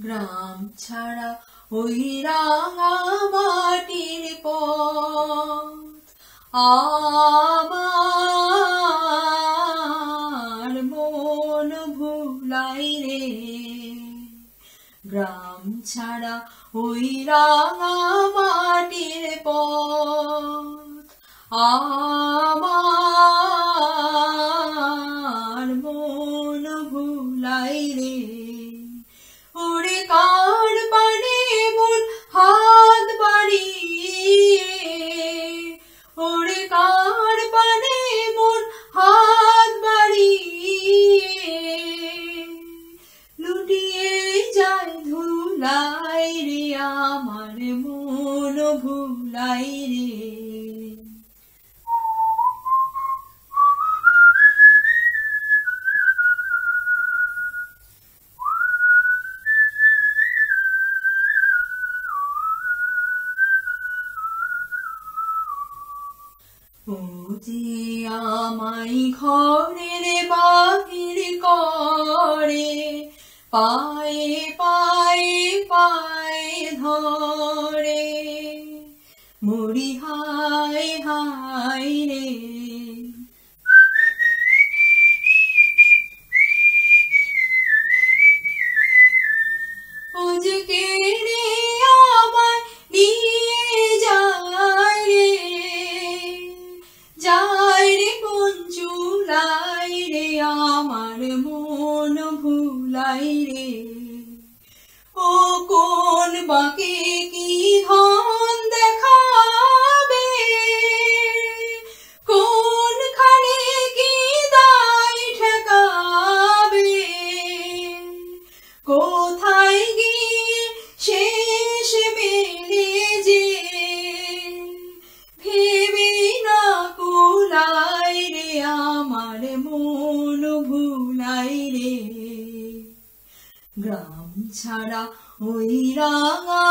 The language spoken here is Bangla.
গ্রাম ছাড়া ওই রাঙা মাটির পথ। আমার মন ভুলাই রে। গ্রাম ছাড়া ওই রাঙা মাটির পথ। আমার ভুলাই রে। যে আমায় ঘরের বাহির করে পায়ে পায়ে পায়ে ধরে। गोरी हाय हाय रे ओज গ্রাম ছাড়া ওই রাঙা